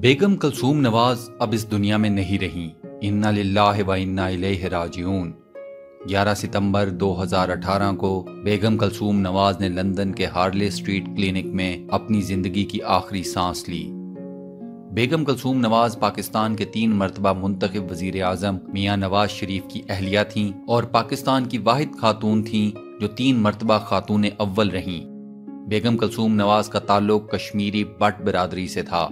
بیگم کلثوم نواز اب اس دنیا میں نہیں رہی انا للہ و انا الیہ راجعون۔ گیارہ ستمبر دو ہزار اٹھارہ کو بیگم کلثوم نواز نے لندن کے ہارلے سٹریٹ کلینک میں اپنی زندگی کی آخری سانس لی۔ بیگم کلثوم نواز پاکستان کے تین مرتبہ منتخب وزیر اعظم میاں نواز شریف کی اہلیہ تھیں اور پاکستان کی واحد خاتون تھیں جو تین مرتبہ خاتون اول رہیں۔ بیگم کلثوم نواز کا تعلق کشمیری بٹ برادری سے تھا۔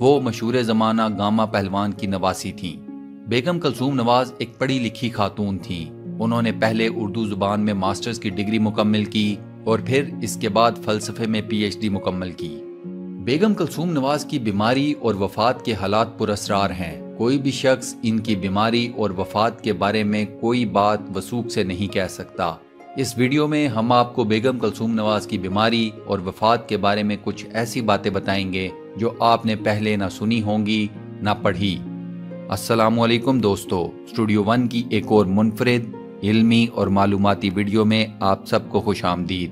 وہ مشہور زمانہ گاما پہلوان کی نواسی تھیں۔ بیگم کلثوم نواز ایک پڑھی لکھی خاتون تھیں۔ انہوں نے پہلے اردو زبان میں ماسٹرز کی ڈگری مکمل کی اور پھر اس کے بعد فلسفے میں پی ایچ ڈی مکمل کی۔ بیگم کلثوم نواز کی بیماری اور وفات کے حالات پر اسرار ہیں۔ کوئی بھی شخص ان کی بیماری اور وفات کے بارے میں کوئی بات وسوخ سے نہیں کہہ سکتا۔ اس ویڈیو میں ہم آپ کو بیگم کلثوم نواز کی بیماری اور وفات کے بارے میں کچھ ایسی باتیں بتائیں گے۔ جو آپ نے پہلے نہ سنی ہوں گی، نہ پڑھی۔ السلام علیکم دوستو اسٹوڈیو ون کی ایک اور منفرد، علمی اور معلوماتی ویڈیو میں آپ سب کو خوش آمدید۔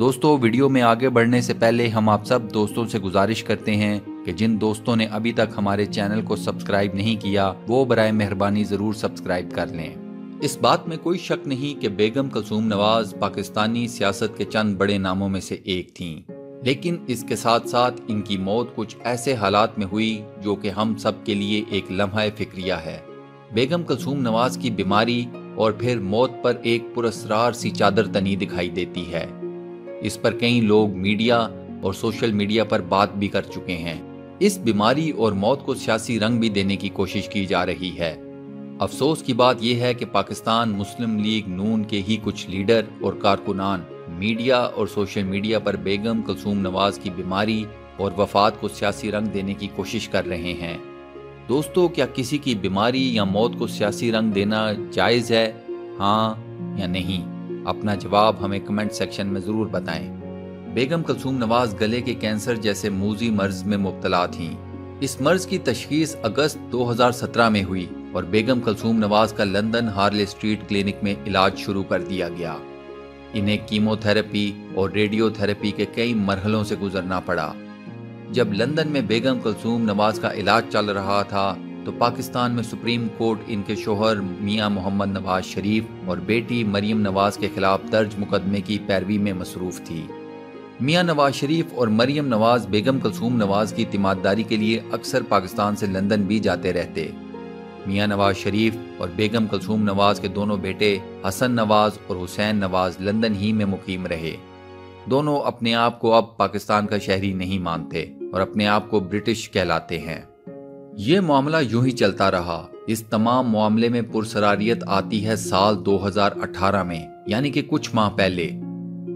دوستو، ویڈیو میں آگے بڑھنے سے پہلے ہم آپ سب دوستوں سے گزارش کرتے ہیں کہ جن دوستوں نے ابھی تک ہمارے چینل کو سبسکرائب نہیں کیا، وہ برائے مہربانی ضرور سبسکرائب کر لیں۔ اس بات میں کوئی شک نہیں کہ بیگم کلثوم نواز پاکستانی سیاست کے چند بڑے ناموں میں سے ایک تھیں۔ لیکن اس کے ساتھ ساتھ ان کی موت کچھ ایسے حالات میں ہوئی جو کہ ہم سب کے لیے ایک لمحہ فکریہ ہے۔ بیگم کلثوم نواز کی بیماری اور پھر موت پر ایک پرسرار سی چادر تنی دکھائی دیتی ہے۔ اس پر کئی لوگ میڈیا اور سوشل میڈیا پر بات بھی کر چکے ہیں۔ اس بیماری اور موت کو سیاسی رنگ بھی دینے کی کوشش کی جا رہی ہے۔ افسوس کی بات یہ ہے کہ پاکستان مسلم لیگ نون کے ہی کچھ لیڈر اور کارکنان میڈیا اور سوشل میڈیا پر بیگم کلثوم نواز کی بیماری اور وفات کو سیاسی رنگ دینے کی کوشش کر رہے ہیں۔ دوستو، کیا کسی کی بیماری یا موت کو سیاسی رنگ دینا جائز ہے؟ ہاں یا نہیں؟ اپنا جواب ہمیں کمنٹ سیکشن میں ضرور بتائیں۔ بیگم کلثوم نواز گلے کے کینسر جیسے موزی مرض میں مبتلا تھیں۔ اس مرض کی تشخیص اگست دو ہزار سترہ میں ہوئی اور بیگم کلثوم نواز کا لندن ہارلے سٹریٹ کلینک میں علاج شروع کر دیا گیا۔ انہیں کیمو تھراپی اور ریڈیو تھراپی کے کئی مرحلوں سے گزرنا پڑا۔ جب لندن میں بیگم کلثوم نواز کا علاج چل رہا تھا، تو پاکستان میں سپریم کورٹ ان کے شوہر میاں محمد نواز شریف اور بیٹی مریم نواز کے خلاف درج مقدمے کی پیروی میں مصروف تھی۔ میاں نواز شریف اور مریم نواز بیگم کلثوم نواز کی تیمارداری کے لیے اکثر پاکستان سے لندن بھی جاتے رہتے۔ میاں نواز شریف اور بیگم کلثوم نواز کے دونوں بیٹے حسن نواز اور حسین نواز لندن ہی میں مقیم رہے۔ دونوں اپنے آپ کو اب پاکستان کا شہری نہیں مانتے اور اپنے آپ کو برٹش کہلاتے ہیں۔ یہ معاملہ یوں ہی چلتا رہا۔ اس تمام معاملے میں پرسراریت آتی ہے سال دو ہزار اٹھارہ میں یعنی کہ کچھ ماہ پہلے۔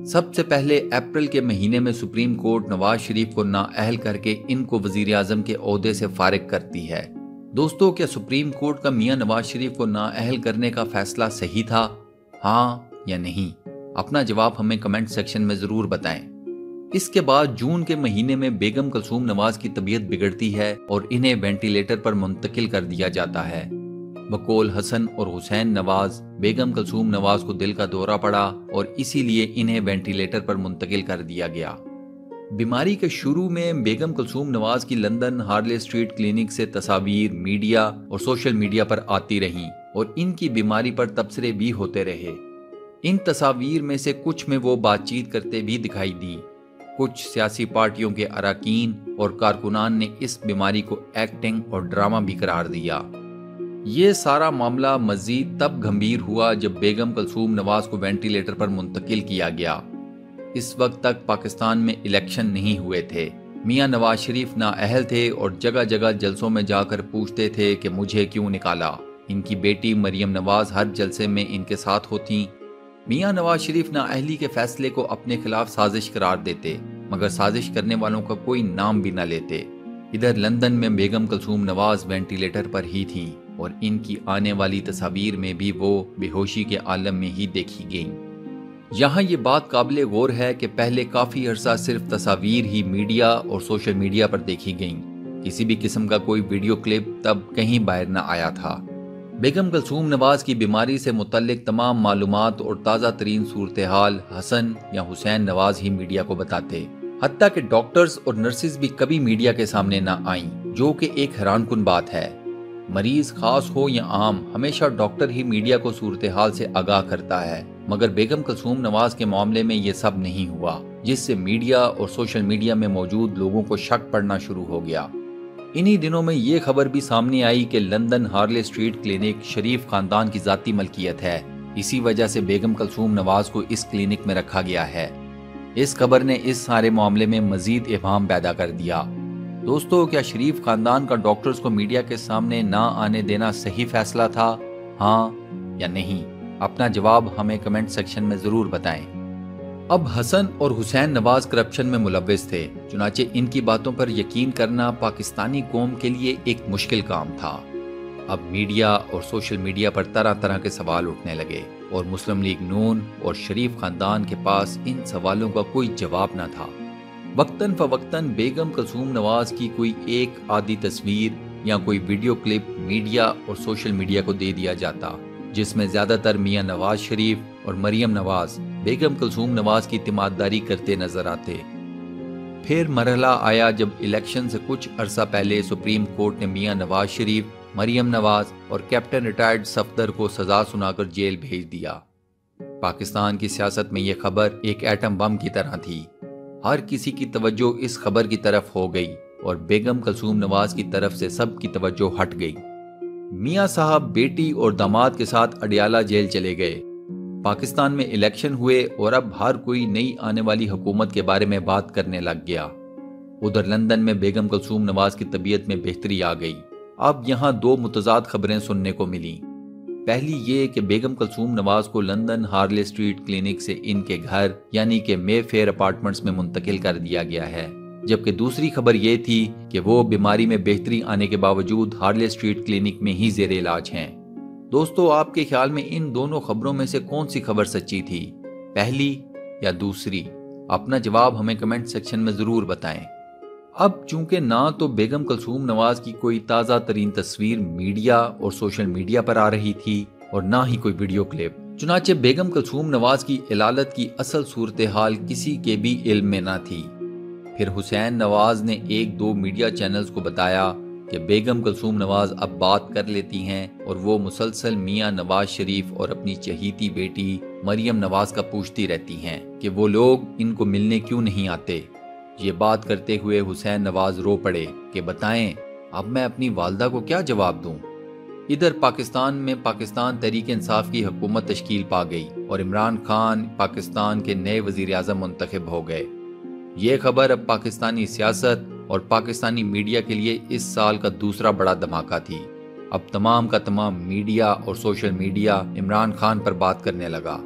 سب سے پہلے اپریل کے مہینے میں سپریم کورٹ نواز شریف کو نااہل کر کے ان کو وزیر اعظم کے عہدے سے فارغ کرتی ہے۔ دوستو کیا سپریم کورٹ کا میاں نواز شریف کو نااہل کرنے کا فیصلہ صحیح تھا؟ ہاں یا نہیں؟ اپنا جواب ہمیں کمنٹ سیکشن میں ضرور بتائیں۔ اس کے بعد جون کے مہینے میں بیگم کلثوم نواز کی طبیعت بگڑتی ہے اور انہیں وینٹیلیٹر پر منتقل کر دیا جاتا ہے۔ بکول حسن اور حسین نواز، بیگم کلثوم نواز کو دل کا دورہ پڑا اور اسی لیے انہیں وینٹیلیٹر پر منتقل کر دیا گیا۔ بیماری کے شروع میں بیگم کلثوم نواز کی لندن ہارلے سٹریٹ کلینک سے تصاویر، میڈیا اور سوشل میڈیا پر آتی رہیں اور ان کی بیماری پر تبصرے بھی ہوتے رہے۔ ان تصاویر میں سے کچھ میں وہ بات چیت کرتے بھی دکھائی دی۔ کچھ سیاسی پارٹیوں کے اراکین اور کارکنان نے اس بیماری کو ایکٹنگ اور ڈرامہ بھی قرار دیا۔ یہ سارا معاملہ مزید تب گھمبیر ہوا جب بیگم کلثوم نواز کو وینٹیلیٹر پر منتقل کیا گیا۔ اس وقت تک پاکستان میں الیکشن نہیں ہوئے تھے۔ میاں نواز شریف نا اہل تھے اور جگہ جگہ جلسوں میں جا کر پوچھتے تھے کہ مجھے کیوں نکالا۔ ان کی بیٹی مریم نواز ہر جلسے میں ان کے ساتھ ہوتی۔ میاں نواز شریف نا اہلی کے فیصلے کو اپنے خلاف سازش قرار دیتے، مگر سازش کرنے والوں کا کوئی نام بھی نہ لیتے۔ ادھر لندن میں بیگم کلثوم نواز وینٹیلیٹر پر ہی تھیں اور ان کی آنے والی تصاویر میں بھی وہ بے ہوشی کے عالم میں ہی دیکھی گئیں۔ یہاں یہ بات قابل غور ہے کہ پہلے کافی عرصہ صرف تصاویر ہی میڈیا اور سوشل میڈیا پر دیکھی گئیں۔ کسی بھی قسم کا کوئی ویڈیو کلپ تب کہیں باہر نہ آیا تھا۔ بیگم کلثوم نواز کی بیماری سے متعلق تمام معلومات اور تازہ ترین صورتحال حسن یا حسین نواز ہی میڈیا کو بتاتے۔ حتیٰ کہ ڈاکٹرز اور نرسز بھی کبھی میڈیا کے سامنے نہ آئیں، جو کہ ایک حیران کن بات ہے۔ مریض خاص ہو یا عام، ہمیشہ ڈاکٹر ہی میڈیا کو صورتحال سے آگاہ کرتا ہے۔ مگر بیگم کلثوم نواز کے معاملے میں یہ سب نہیں ہوا، جس سے میڈیا اور سوشل میڈیا میں موجود لوگوں کو شک پڑنا شروع ہو گیا۔ انہی دنوں میں یہ خبر بھی سامنے آئی کہ لندن ہارلے سٹریٹ کلینک شریف خاندان کی ذاتی ملکیت ہے۔ اسی وجہ سے بیگم کلثوم نواز کو اس کلینک میں رکھا گیا ہے۔ اس خبر نے اس سارے معاملے میں مزید ابہام پیدا کر دیا۔ دوستو، کیا شریف خاندان کا ڈاکٹرز کو میڈیا کے سامنے نہ آنے دینا صحیح فیصلہ تھا؟ ہاں یا نہیں؟ اپنا جواب ہمیں کمنٹ سیکشن میں ضرور بتائیں۔ اب حسن اور حسین نواز کرپشن میں ملوث تھے، چنانچہ ان کی باتوں پر یقین کرنا پاکستانی قوم کے لیے ایک مشکل کام تھا۔ اب میڈیا اور سوشل میڈیا پر طرح طرح کے سوال اٹھنے لگے اور مسلم لیگ نون اور شریف خاندان کے پاس ان سوالوں کا کوئی جواب نہ تھا۔ وقتاً فوقتاً بیگم کلثوم نواز کی کوئی ایک آدھی تصویر یا کوئی ویڈیو کلپ میڈیا اور سوشل میڈیا کو دے دیا جاتا۔ جس میں زیادہ تر میاں نواز شریف اور مریم نواز، بیگم کلثوم نواز کی تیمارداری کرتے نظر آتے۔ پھر مرحلہ آیا جب الیکشن سے کچھ عرصہ پہلے سپریم کورٹ نے میاں نواز شریف، مریم نواز اور کیپٹن ریٹائرڈ صفدر کو سزا سنا کر جیل بھیج دیا۔ پاکستان کی سیاست میں یہ خبر ایک ایٹم بم کی طرح تھی۔ ہر کسی کی توجہ اس خبر کی طرف ہو گئی اور بیگم کلثوم نواز کی طرف سے سب کی توجہ ہٹ گئی۔ میاں صاحب بیٹی اور داماد کے ساتھ اڈیالہ جیل چلے گئے۔ پاکستان میں الیکشن ہوئے اور اب ہر کوئی نئی آنے والی حکومت کے بارے میں بات کرنے لگ گیا۔ ادھر لندن میں بیگم کلثوم نواز کی طبیعت میں بہتری آ گئی۔ اب یہاں دو متضاد خبریں سننے کو ملی پہلی یہ کہ بیگم کلثوم نواز کو لندن ہارلے سٹریٹ کلینک سے ان کے گھر یعنی کہ مے فیئر اپارٹمنٹس میں منتقل کر دیا گیا ہے۔ جبکہ دوسری خبر یہ تھی کہ وہ بیماری میں بہتری آنے کے باوجود ہارلے سٹریٹ کلینک میں ہی زیر علاج ہیں۔ دوستو، آپ کے خیال میں ان دونوں خبروں میں سے کون سی خبر سچی تھی؟ پہلی یا دوسری؟ اپنا جواب ہمیں کمنٹ سیکشن میں ضرور بتائیں۔ اب چونکہ نہ تو بیگم کلثوم نواز کی کوئی تازہ ترین تصویر میڈیا اور سوشل میڈیا پر آ رہی تھی اور نہ ہی کوئی ویڈیو کلپ، چنانچہ بیگم کلثوم نواز کی علالت کی اصل صورتحال کسی کے بھی علم میں نہ تھی۔ پھر حسین نواز نے ایک دو میڈیا چینلز کو بتایا کہ بیگم کلثوم نواز اب بات کر لیتی ہیں اور وہ مسلسل میاں نواز شریف اور اپنی چہیتی بیٹی مریم نواز کا پوچھتی رہتی ہیں کہ وہ لوگ ان کو ملنے کیوں نہیں آتے؟ یہ بات کرتے ہوئے حسین نواز رو پڑے کہ بتائیں، اب میں اپنی والدہ کو کیا جواب دوں؟ ادھر پاکستان میں پاکستان تحریک انصاف کی حکومت تشکیل پا گئی اور عمران خان پاکستان کے نئے وزیر اعظم منتخب ہو گئے۔ یہ خبر اب پاکستانی سیاست اور پاکستانی میڈیا کے لیے اس سال کا دوسرا بڑا دھماکہ تھی۔ اب تمام کا تمام میڈیا اور سوشل میڈیا عمران خان پر بات کرنے لگا۔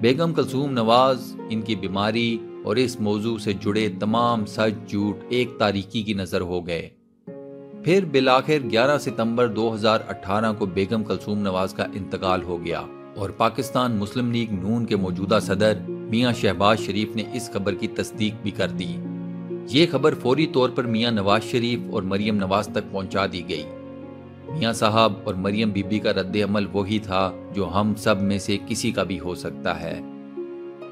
بیگم کلثوم نواز، ان کی بیماری اور اس موضوع سے جڑے تمام سچ جھوٹ ایک تاریکی کی نظر ہو گئے۔ پھر بلاخر گیارہ ستمبر دو ہزار اٹھارہ کو بیگم کلثوم نواز کا انتقال ہو گیا اور پاکستان مسلم لیگ نون کے موجودہ صدر میاں شہباز شریف نے اس خبر کی تصدیق بھی کر دی۔ یہ خبر فوری طور پر میاں نواز شریف اور مریم نواز تک پہنچا دی گئی۔ میاں صاحب اور مریم بی بی کا رد عمل وہی تھا جو ہم سب میں سے کسی کا بھی ہو سکتا ہے۔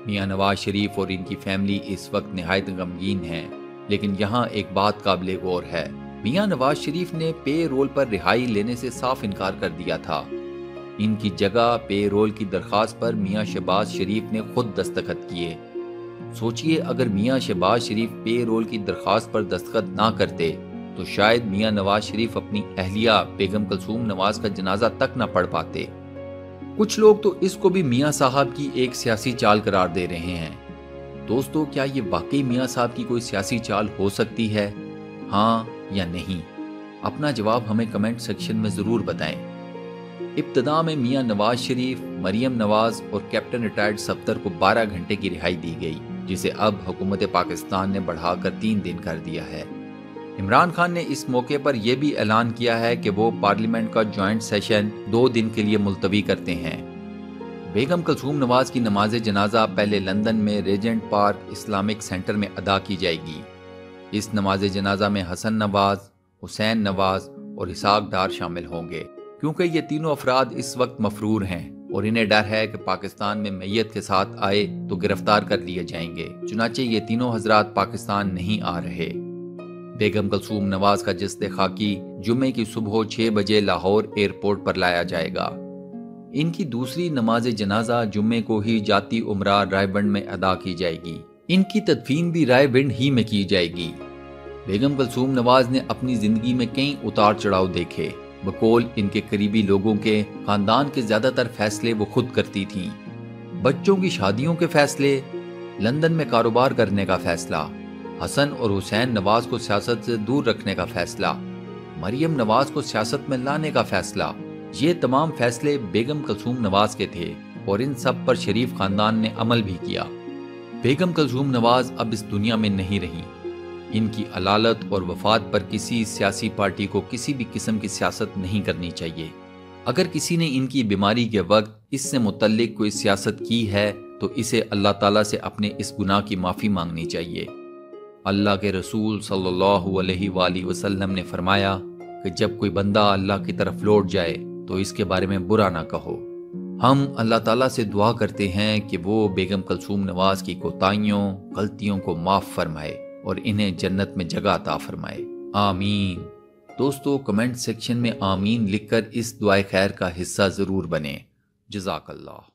میاں نواز شریف اور ان کی فیملی اس وقت نہایت غمگین ہیں، لیکن یہاں ایک بات قابل غور ہے۔ میاں نواز شریف نے پے رول پر رہائی لینے سے صاف انکار کر دیا تھا۔ ان کی جگہ پے رول کی درخواست پر میاں شہباز شریف نے خود دستخط کیے۔ سوچئے اگر میاں شہباز شریف پے رول کی درخواست پر دستخط نہ کرتے، تو شاید میاں نواز شریف اپنی اہلیہ بیگم کلثوم نواز کا جنازہ تک نہ پڑھ پاتے۔ کچھ لوگ تو اس کو بھی میاں صاحب کی ایک سیاسی چال قرار دے رہے ہیں۔ دوستو، کیا یہ واقعی میاں صاحب کی کوئی سیاسی چال ہو سکتی ہے؟ ہاں یا نہیں؟ اپنا جواب ہمیں کمنٹ سیکشن میں ضرور بتائیں۔ ابتدا میں میاں نواز شریف، مریم نواز اور کیپٹن ریٹائرڈ سفتر کو بارہ گھنٹے کی رہائی دی گئی، جسے اب حکومت پاکستان نے بڑھا کر تین دن کر دیا ہے۔ عمران خان نے اس موقع پر یہ بھی اعلان کیا ہے کہ وہ پارلیمنٹ کا جوائنٹ سیشن دو دن کے لیے ملتوی کرتے ہیں۔ بیگم کلثوم نواز کی نماز جنازہ پہلے لندن میں ریجنٹ پارک اسلامک سینٹر میں ادا کی جائے گی۔ اس نماز جنازہ میں حسن نواز، حسین نواز اور اساق ڈار شامل ہوں گے۔ کیونکہ یہ تینوں افراد اس وقت مفرور ہیں اور انہیں ڈر ہے کہ پاکستان میں میت کے ساتھ آئے تو گرفتار کر لیے جائیں گے، چنانچہ یہ تینوں حضرات پاکستان نہیں آ رہے۔ بیگم کلثوم نواز کا جسد خاکی جمعے کی صبح چھ بجے لاہور ایئرپورٹ پر لایا جائے گا۔ ان کی دوسری نماز جنازہ جمعے کو ہی جاتی عمرہ رائے بنڈ میں ادا کی جائے گی۔ ان کی تدفین بھی رائے بنڈ ہی میں کی جائے گی۔ بیگم کلثوم نواز نے اپنی زندگی میں کئی اتار چڑھاؤ دیکھے۔ بکول ان کے قریبی لوگوں کے خاندان کے زیادہ تر فیصلے وہ خود کرتی تھیں۔ بچوں کی شادیوں کے فیصلے، لندن میں کاروبار کرنے کا فیصلہ، حسن اور حسین نواز کو سیاست سے دور رکھنے کا فیصلہ، مریم نواز کو سیاست میں لانے کا فیصلہ، یہ تمام فیصلے بیگم کلثوم نواز کے تھے اور ان سب پر شریف خاندان نے عمل بھی کیا۔ بیگم کلثوم نواز اب اس دنیا میں نہیں رہی۔ ان کی علالت اور وفات پر کسی سیاسی پارٹی کو کسی بھی قسم کی سیاست نہیں کرنی چاہیے۔ اگر کسی نے ان کی بیماری کے وقت اس سے متعلق کوئی سیاست کی ہے، تو اسے اللہ تعالیٰ سے اپنے اس گناہ کی معافی مانگنی چاہیے۔ اللہ کے رسول صلی اللہ علیہ وآلہ وسلم نے فرمایا کہ جب کوئی بندہ اللہ کی طرف لوٹ جائے، تو اس کے بارے میں برا نہ کہو۔ ہم اللہ تعالیٰ سے دعا کرتے ہیں کہ وہ بیگم کلثوم نواز کی کوتاہیوں، غلطیوں کو معاف فرمائے۔ اور انہیں جنت میں جگہ عطا فرمائے۔ آمین۔ دوستو، کمنٹ سیکشن میں آمین لکھ کر اس دعائے خیر کا حصہ ضرور بنے جزاک اللہ۔